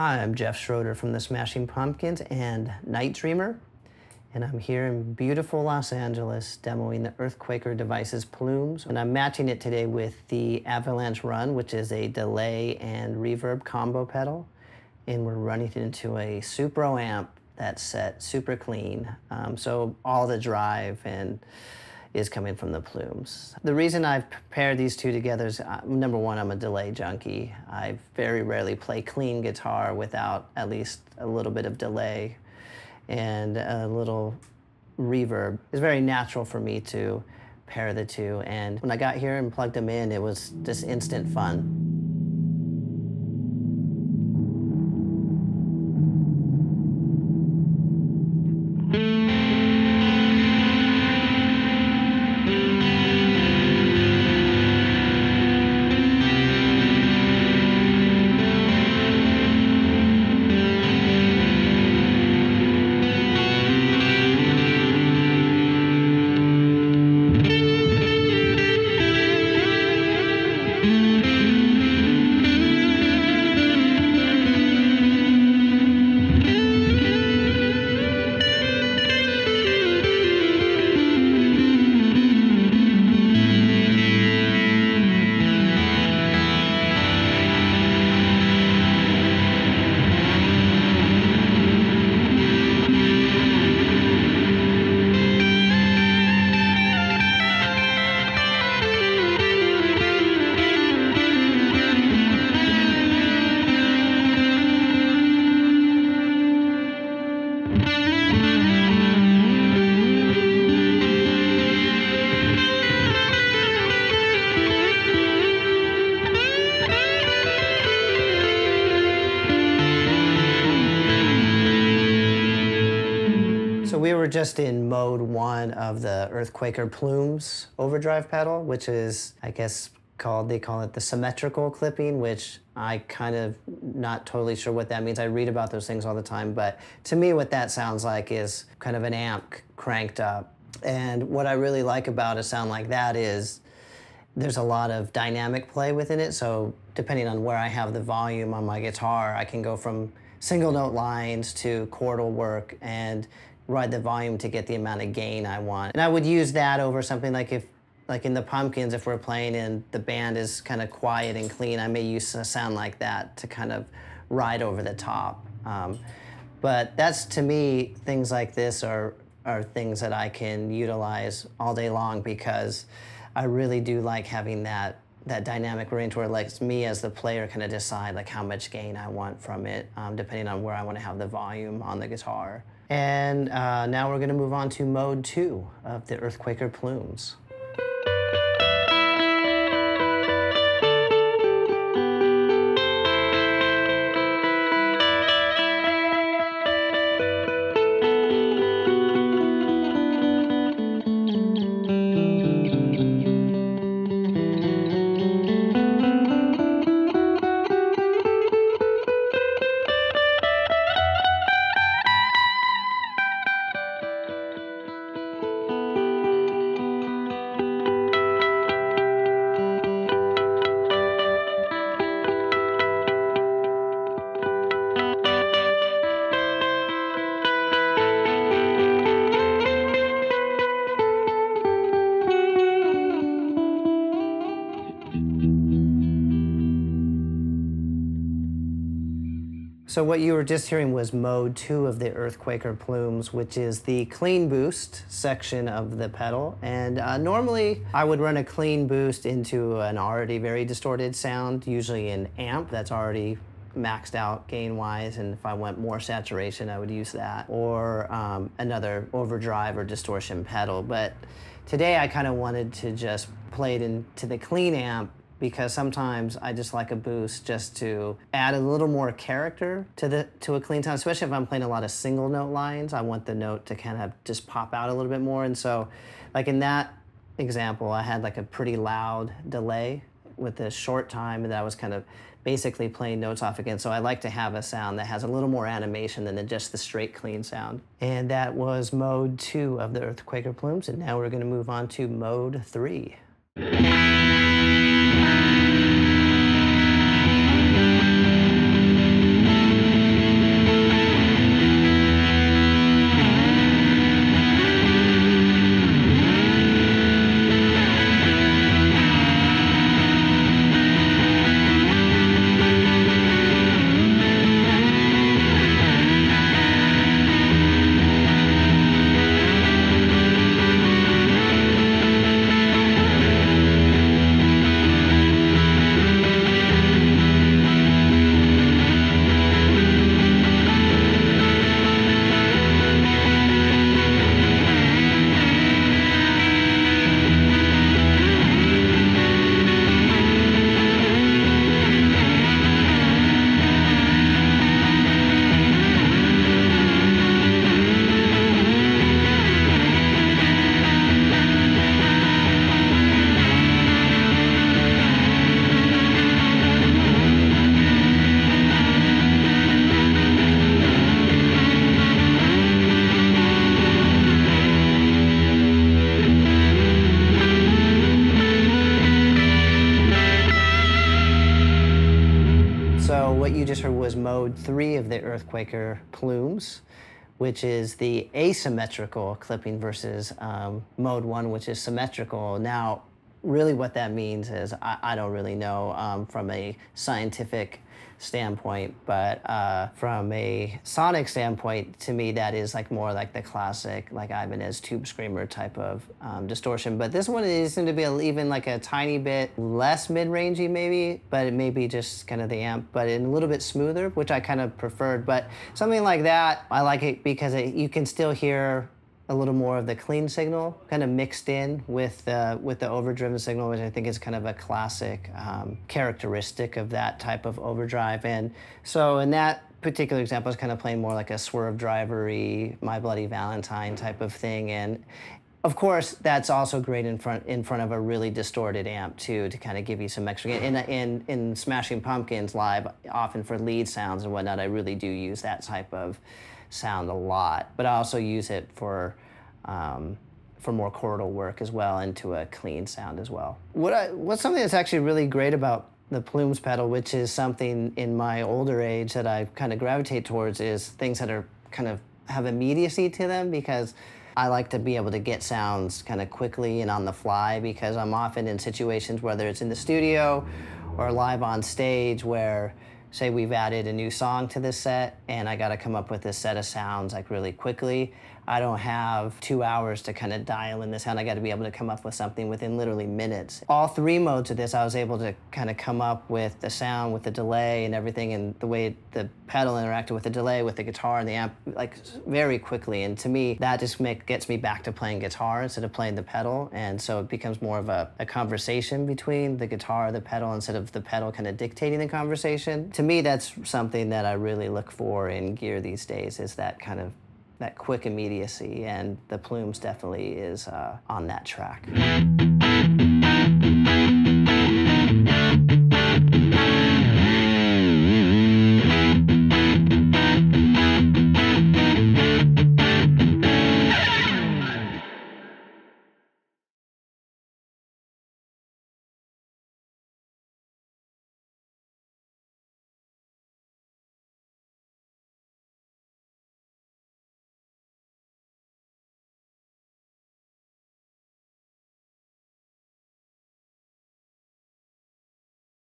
Hi, I'm Jeff Schroeder from the Smashing Pumpkins and Night Dreamer, and I'm here in beautiful Los Angeles demoing the Earthquaker Devices Plumes. And I'm matching it today with the Avalanche Run, which is a delay and reverb combo pedal. And we're running it into a Supro amp that's set super clean. Um, so all the drive and is coming from the plumes. The reason I've paired these two together is uh, number one, I'm a delay junkie. I very rarely play clean guitar without at least a little bit of delay and a little reverb. It's very natural for me to pair the two. And when I got here and plugged them in, it was just instant fun. Were just in mode one of the Earthquaker Plumes overdrive pedal, which is, I guess, called, they call it the symmetrical clipping, which I kind of not totally sure what that means. I read about those things all the time, but to me, what that sounds like is kind of an amp cranked up. And what I really like about a sound like that is there's a lot of dynamic play within it. So depending on where I have the volume on my guitar, I can go from single note lines to chordal work and ride the volume to get the amount of gain I want. And I would use that over something like if, like in the Pumpkins, if we're playing and the band is kind of quiet and clean, I may use a sound like that to kind of ride over the top. Um, but that's to me, things like this are are things that I can utilize all day long because I really do like having that that dynamic range where it lets me as the player kind of decide like how much gain I want from it, um, depending on where I want to have the volume on the guitar. And uh, now we're going to move on to mode two of the Earthquaker Plumes. So what you were just hearing was mode two of the Earthquaker Plumes, which is the clean boost section of the pedal. And uh, normally I would run a clean boost into an already very distorted sound, usually an amp that's already maxed out gain wise and if I want more saturation I would use that or um, another overdrive or distortion pedal but today I kind of wanted to just play it into the clean amp because sometimes I just like a boost just to add a little more character to the to a clean tone, especially if I'm playing a lot of single note lines. I want the note to kind of just pop out a little bit more. And so, like in that example, I had like a pretty loud delay with a short time that I was kind of basically playing notes off again. So I like to have a sound that has a little more animation than just the straight clean sound. And that was mode two of the Earthquaker Plumes. And now we're going to move on to mode three. Was mode three of the Earthquaker plumes, which is the asymmetrical clipping versus um, mode one, which is symmetrical. Now, really what that means is I, I don't really know um, from a scientific standpoint, but uh, from a sonic standpoint, to me that is like more like the classic like Ibanez tube screamer type of um, distortion. But this one is to be a, even like a tiny bit less mid-rangey maybe, but it may be just kind of the amp, but in a little bit smoother, which I kind of preferred. But something like that, I like it because it, you can still hear a little more of the clean signal kind of mixed in with the, with the overdriven signal, which I think is kind of a classic um, characteristic of that type of overdrive. And so in that particular example, I was kind of playing more like a Swervedrivery, My Bloody Valentine type of thing. And of course, that's also great in front in front of a really distorted amp too, to kind of give you some extra. In in in Smashing Pumpkins live, often for lead sounds and whatnot, I really do use that type of sound a lot, but I also use it for um, for more chordal work as well into a clean sound as well. What I, what's something that's actually really great about the plumes pedal, which is something in my older age that I kind of gravitate towards, is things that are kind of have immediacy to them because I like to be able to get sounds kind of quickly and on the fly because I'm often in situations, whether it's in the studio or live on stage, where say we've added a new song to this set and I got to come up with this set of sounds like really quickly. I don't have two hours to kind of dial in the sound. I got to be able to come up with something within literally minutes. All three modes of this, I was able to kind of come up with the sound, with the delay and everything, and the way the pedal interacted with the delay, with the guitar and the amp, like very quickly. And to me, that just make, gets me back to playing guitar instead of playing the pedal. And so it becomes more of a, a conversation between the guitar, the pedal, instead of the pedal kind of dictating the conversation. To me, that's something that I really look for in gear these days, is that kind of that quick immediacy, and the Plumes definitely is uh, on that track.